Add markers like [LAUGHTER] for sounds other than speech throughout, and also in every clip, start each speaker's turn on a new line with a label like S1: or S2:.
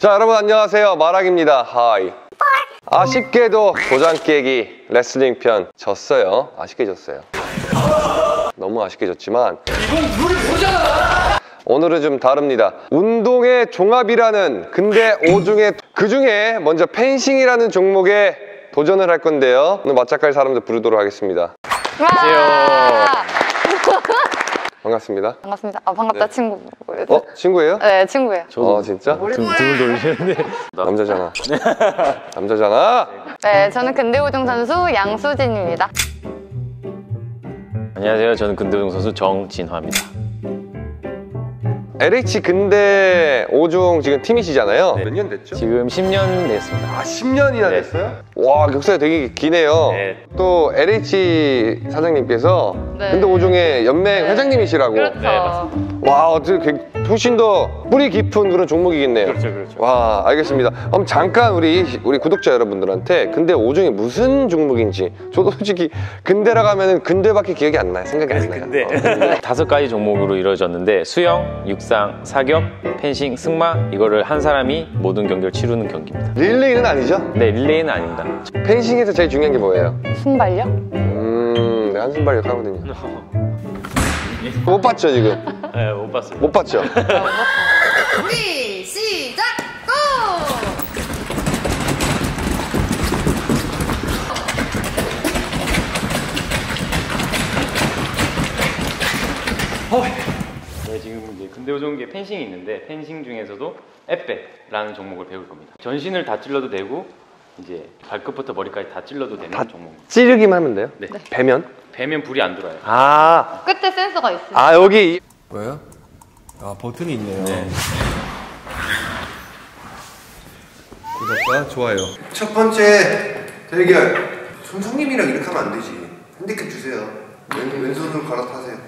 S1: 자 여러분 안녕하세요. 말왕입니다. Hi. 아쉽게도 도장 깨기 레슬링 편 졌어요. 아쉽게 졌어요. 너무 아쉽게 졌지만 오늘은 좀 다릅니다. 운동의 종합이라는 근대 5종에 그 중에 먼저 펜싱이라는 종목에 도전을 할 건데요. 오늘 맞짱깔 사람들 부르도록 하겠습니다.
S2: 안녕하세요.
S1: 반갑습니다
S2: 반갑습니다. 아, 반갑다,
S1: 네.
S2: 친구.
S1: 어? 친구예요?
S2: 네, 친구예요.
S1: 어 진짜?
S3: 등을 돌리시는데 [LAUGHS]
S1: 남자잖아 [LAUGHS] 남자잖아
S2: 네, 저는 근대우중 선수 양수진입니다.
S3: 안녕하세요 저는 근대동 선수 정진화입니다
S1: LH 근대 5중 지금 팀이시잖아요
S3: 네.
S1: 몇년 됐죠?
S3: 지금 10년 됐습니다
S1: 아 10년이나
S3: 네.
S1: 됐어요? 와 역사가 되게 기네요
S3: 네.
S1: 또 LH 사장님께서
S2: 네.
S1: 근대 5중의 연맹
S2: 네.
S1: 회장님이시라고
S2: 그렇죠.
S3: 네, 맞습니다.
S1: 와 어떻게 훨씬 더 뿌리 깊은 그런 종목이겠네요
S3: 그렇죠 그렇죠
S1: 와 알겠습니다 그럼 잠깐 우리 우리 구독자 여러분들한테 근대 5중이 무슨 종목인지 저도 솔직히 근대라고 하면은 근대밖에 기억이 안 나요 생각이 안 나요
S3: 근데
S1: 어, 근대. [LAUGHS]
S3: 다섯 가지 종목으로 이루어졌는데 수영, 육상, 사격, 펜싱, 승마 이거를 한 사람이 모든 경기를 치르는 경기입니다
S1: 릴레이는 아니죠?
S3: 네 릴레이는 아닙니다
S1: 펜싱에서 제일 중요한 게 뭐예요?
S2: 순발력?
S1: 음, 내가 한순발력 하거든요. 못 봤죠, 지금?
S3: 네 못 봤어요
S1: 못 봤죠?
S4: 준비 시작 고!
S3: 네, 지금 이제 근대오종기에 펜싱이 있는데 펜싱 중에서도 에페라는 종목을 배울 겁니다 전신을 다 찔러도 되고 이제 발끝부터 머리까지 다 찔러도 되는 종목입니다
S1: 찌르기만 하면 돼요?
S3: 네.
S1: 배면?
S3: 배면 불이 안 들어와요
S1: 아,
S2: 끝에 센서가 있어요.
S1: 아, 여기. 이-
S5: 뭐요? 아 버튼이 있네요.
S3: 네.
S5: 구독과 좋아요. 첫 번째 대결. 손성님이랑 이렇게 하면 안 되지. 핸디캡 주세요. 왼, 왼손으로 갈아타세요.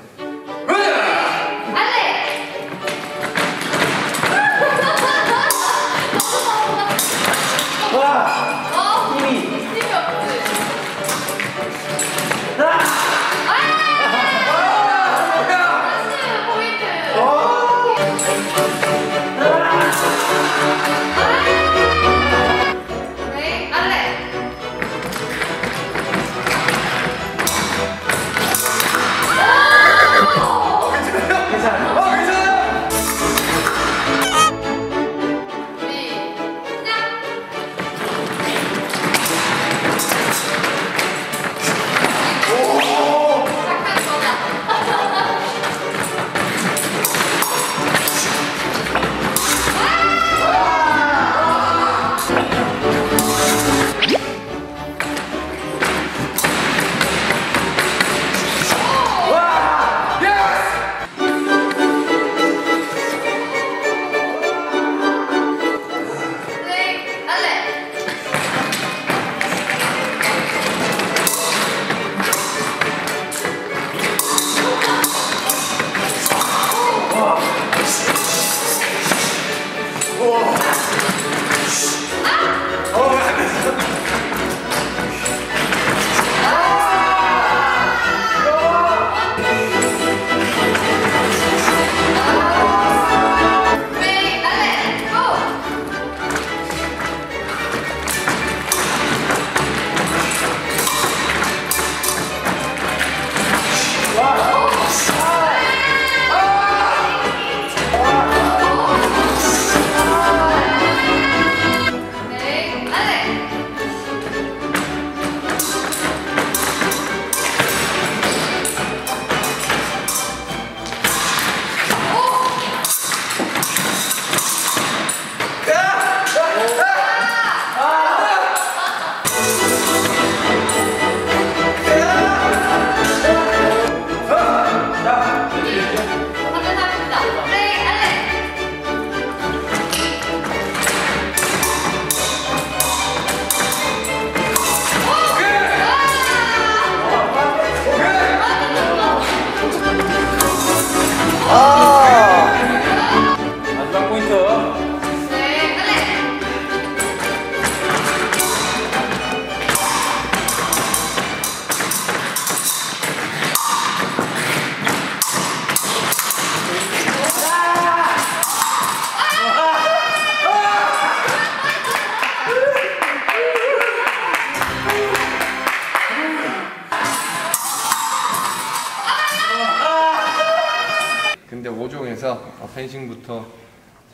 S5: 해서 어, 펜싱부터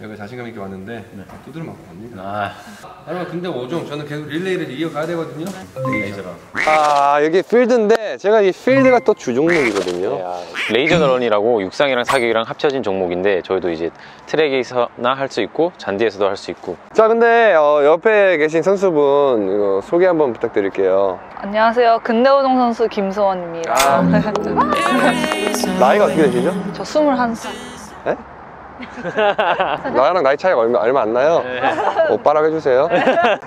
S5: 제가 자신감 있게 왔는데 두드려 맞고 갑니다.
S3: 아,
S5: 여러분 근데 5종 저는 계속 릴레이를 이어가야 되거든요.
S3: 레이저런.
S1: 아 여기 필드인데 제가 이 필드가 또 주종목이거든요.
S3: 레이저런이라고 육상이랑 사격이랑 합쳐진 종목인데 저희도 이제 트랙에서나 할 수 있고 잔디에서도 할 수 있고
S1: 자 근데 어, 옆에 계신 선수분 이거 소개 한번 부탁드릴게요.
S6: 안녕하세요. 근대오종 선수 김소원입니다.
S1: 아. [LAUGHS] [LAUGHS] 나이가 어떻게 되시죠?
S6: 저 21살. [LAUGHS]
S1: 나랑 나이 차이가 얼마, 얼마 안 나요. 오빠라고 해주세요.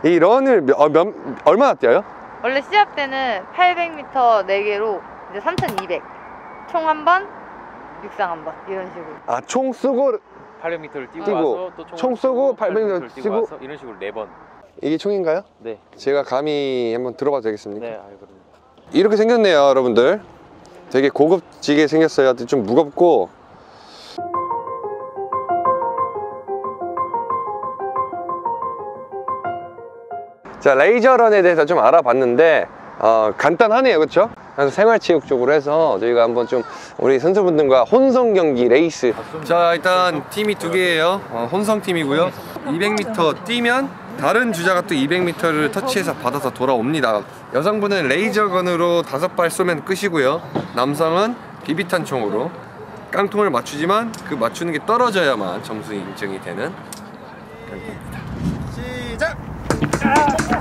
S1: 이 런을 몇, 어, 몇, 얼마나 뛰어요?
S2: 원래 시합 때는 800m 4개로 이제 3200. 총 한 번, 육상 한 번. 이런 식으로.
S1: 아 총 쓰고
S3: 800m를 뛰고,
S1: 뛰고,
S3: 와서
S1: 또총 쏘고 800m
S3: 뛰고
S1: 뛰고.
S3: 와서 이런 식으로 네 번.
S1: 이게 총인가요?
S3: 네.
S1: 제가 감히 한번 들어봐도 되겠습니까?
S3: 네, 그럼요.
S1: 이렇게 생겼네요, 여러분들. 되게 고급지게 생겼어요. 좀 무겁고. 자, 레이저런에 대해서 좀 알아봤는데, 어, 간단하네요. 그렇죠? 그래서 생활체육 쪽으로 해서 저희가 한번 좀 우리 선수분들과 혼성 경기 레이스. 자, 일단 팀이 두 개예요. 어, 혼성 팀이고요. 200m 뛰면 다른 주자가 또 200m를 터치해서 받아서 돌아옵니다. 여성분은 레이저건으로 다섯 발 쏘면 끝이고요. 남성은 비비탄 총으로 깡통을 맞추지만 그 맞추는 게 떨어져야만 점수 인정이 되는 경기입니다. 시작!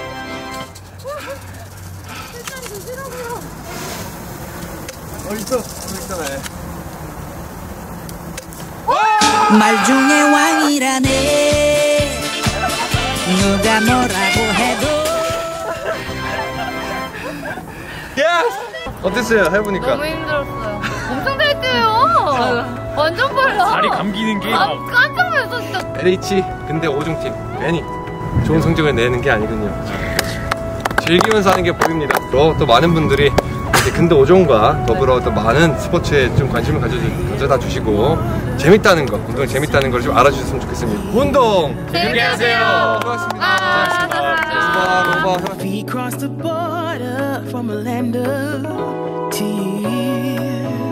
S7: 말 중에 왕이라네 누가 뭐라고 해도
S1: 어땠어요? 해보니까.
S2: 너무 힘들었어요. 엄청 잘 뛰어요. 완전 빨라.
S3: 다리 감기는 게
S2: 아, 깜짝 놀랐어, 진짜.
S5: LH 근대 5종팀 괜히 좋은 성적을 내는 게 아니군요. 즐기면서 하는 게 보입니다. 또, 또 많은 분들이 근대 5종과 더불어 또 많은 스포츠에 좀 관심을 가져주, 가져다 주시고 재밌다는 거, 운동이 재밌다는 걸 좀 알아주셨으면 좋겠습니다. 운동!
S2: 재밌게 하세요.
S5: 고맙습니다.
S2: 아,
S5: 고마워.
S7: We crossed the border from a land of tears